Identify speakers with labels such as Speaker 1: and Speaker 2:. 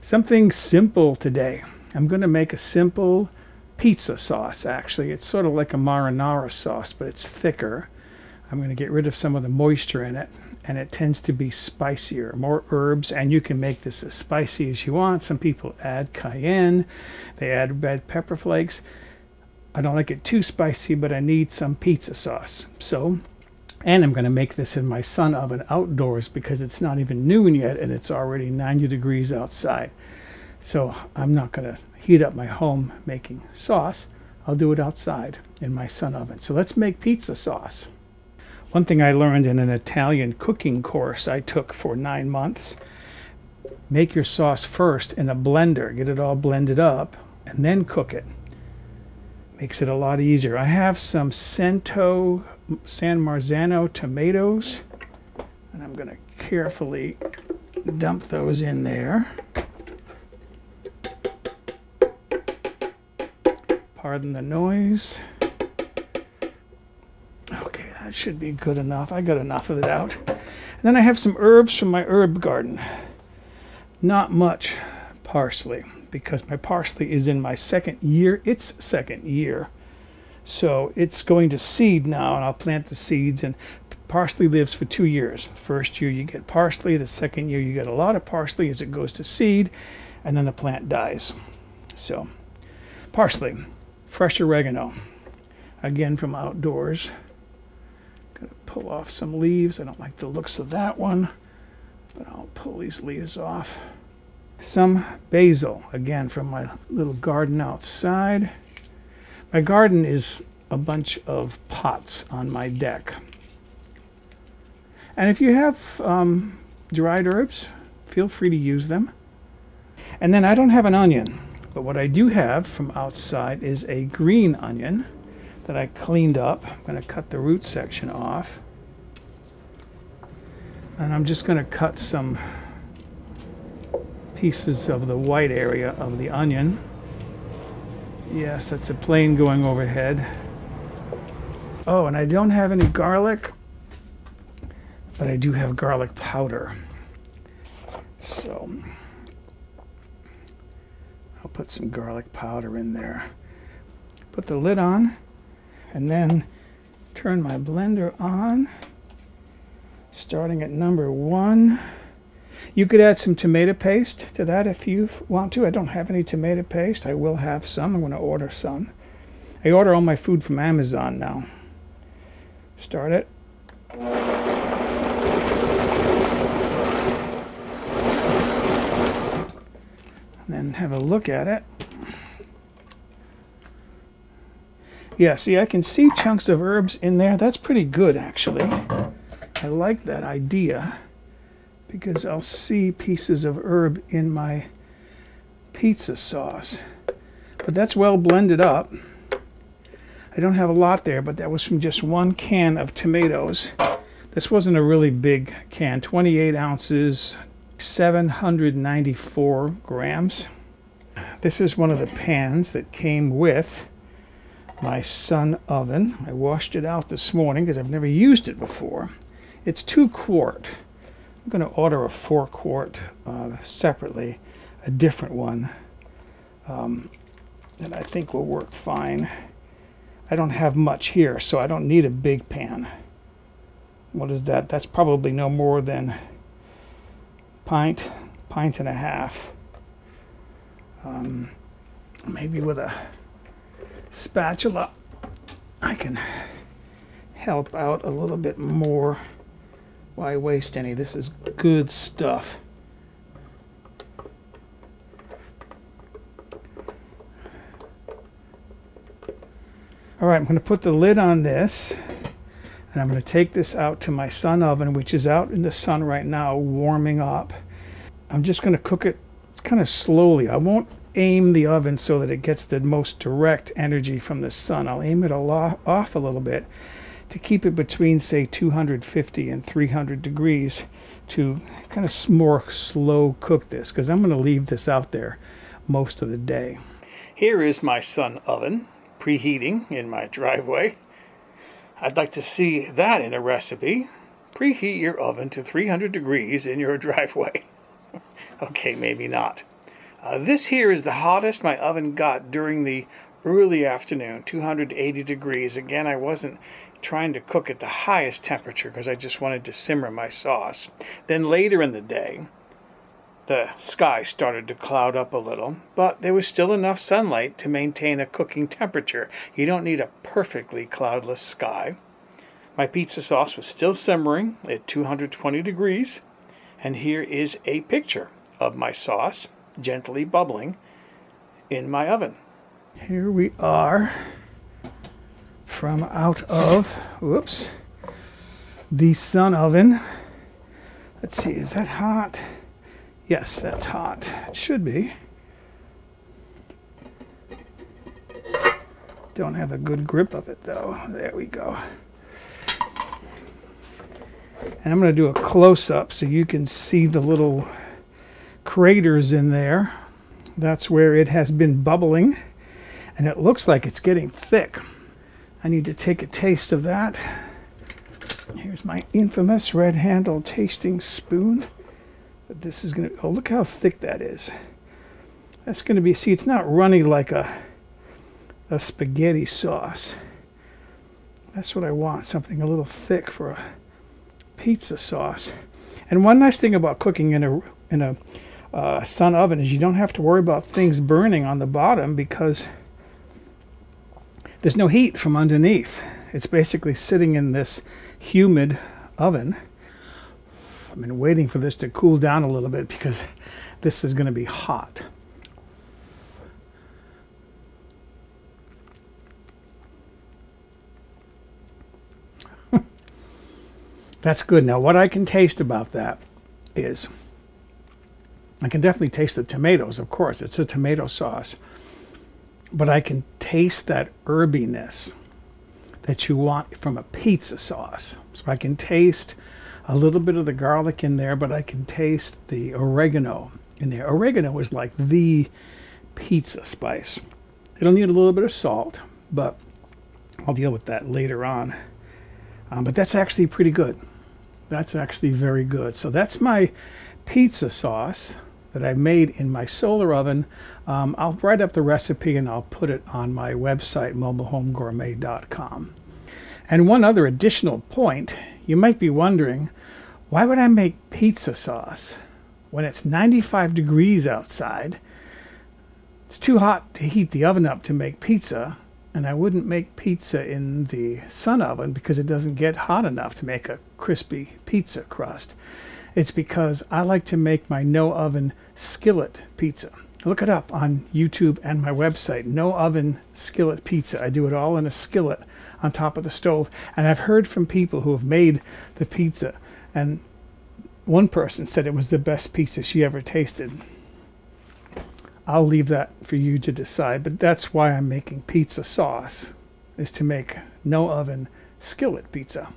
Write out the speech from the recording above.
Speaker 1: Something simple today. I'm going to make a simple pizza sauce, actually. It's sort of like a marinara sauce, but it's thicker. I'm going to get rid of some of the moisture in it, and it tends to be spicier, more herbs, and you can make this as spicy as you want. Some people add cayenne, they add red pepper flakes. I don't like it too spicy, but I need some pizza sauce. So, and I'm going to make this in my sun oven outdoors because it's not even noon yet and it's already 90 degrees outside. So I'm not going to heat up my home making sauce. I'll do it outside in my sun oven. So let's make pizza sauce. One thing I learned in an Italian cooking course I took for nine months make your sauce first in a blender, get it all blended up, and then cook it. Makes it a lot easier. I have some Cento San Marzano tomatoes, and I'm going to carefully dump those in there. Pardon the noise. Okay, that should be good enough. I got enough of it out. And then I have some herbs from my herb garden. Not much parsley because my parsley is in my second year, its second year. So it's going to seed now, and I'll plant the seeds. And parsley lives for two years. The first year you get parsley, the second year you get a lot of parsley as it goes to seed, and then the plant dies. So, parsley, fresh oregano, again from outdoors. Gonna pull off some leaves. I don't like the looks of that one, but I'll pull these leaves off. Some basil, again from my little garden outside. My garden is a bunch of pots on my deck. And if you have um, dried herbs, feel free to use them. And then I don't have an onion, but what I do have from outside is a green onion that I cleaned up. I'm going to cut the root section off. And I'm just going to cut some pieces of the white area of the onion. Yes, that's a plane going overhead. Oh, and I don't have any garlic, but I do have garlic powder. So I'll put some garlic powder in there. Put the lid on, and then turn my blender on, starting at number one. You could add some tomato paste to that if you want to. I don't have any tomato paste. I will have some. I'm going to order some. I order all my food from Amazon now. Start it. And then have a look at it. Yeah, see, I can see chunks of herbs in there. That's pretty good, actually. I like that idea because I'll see pieces of herb in my pizza sauce. But that's well blended up. I don't have a lot there, but that was from just one can of tomatoes. This wasn't a really big can, 28 ounces, 794 grams. This is one of the pans that came with my sun oven. I washed it out this morning because I've never used it before. It's two quart. I'm going to order a four quart uh, separately, a different one um, that I think will work fine. I don't have much here, so I don't need a big pan. What is that? That's probably no more than pint, pint and a half. Um, maybe with a spatula, I can help out a little bit more. Why waste any? This is good stuff. All right, I'm going to put the lid on this and I'm going to take this out to my sun oven, which is out in the sun right now, warming up. I'm just going to cook it kind of slowly. I won't aim the oven so that it gets the most direct energy from the sun. I'll aim it a off a little bit to keep it between, say, 250 and 300 degrees to kind of more slow cook this because I'm going to leave this out there most of the day. Here is my sun oven preheating in my driveway. I'd like to see that in a recipe. Preheat your oven to 300 degrees in your driveway. okay, maybe not. Uh, this here is the hottest my oven got during the early afternoon, 280 degrees. Again, I wasn't trying to cook at the highest temperature because I just wanted to simmer my sauce. Then later in the day, the sky started to cloud up a little, but there was still enough sunlight to maintain a cooking temperature. You don't need a perfectly cloudless sky. My pizza sauce was still simmering at 220 degrees, and here is a picture of my sauce gently bubbling in my oven. Here we are from out of, whoops, the sun oven. Let's see, is that hot? Yes, that's hot. It should be. Don't have a good grip of it though. There we go. And I'm going to do a close up so you can see the little craters in there. That's where it has been bubbling. And it looks like it's getting thick. I need to take a taste of that. Here's my infamous red handle tasting spoon. But this is going to, oh, look how thick that is. That's going to be, see, it's not runny like a, a spaghetti sauce. That's what I want, something a little thick for a pizza sauce. And one nice thing about cooking in a, in a uh, sun oven is you don't have to worry about things burning on the bottom because there's no heat from underneath. It's basically sitting in this humid oven. I've been waiting for this to cool down a little bit because this is going to be hot. That's good. Now, what I can taste about that is I can definitely taste the tomatoes, of course. It's a tomato sauce. But I can taste that herbiness that you want from a pizza sauce. So I can taste a little bit of the garlic in there, but I can taste the oregano in there. Oregano is like the pizza spice. It'll need a little bit of salt, but I'll deal with that later on. Um, but that's actually pretty good. That's actually very good. So that's my pizza sauce that I made in my solar oven. Um, I'll write up the recipe and I'll put it on my website, mobilehomegourmet.com. And one other additional point, you might be wondering, why would I make pizza sauce when it's 95 degrees outside? It's too hot to heat the oven up to make pizza, and I wouldn't make pizza in the sun oven because it doesn't get hot enough to make a crispy pizza crust. It's because I like to make my no oven skillet pizza. Look it up on YouTube and my website, No Oven Skillet Pizza. I do it all in a skillet on top of the stove. And I've heard from people who have made the pizza, and one person said it was the best pizza she ever tasted. I'll leave that for you to decide, but that's why I'm making pizza sauce, is to make no oven skillet pizza.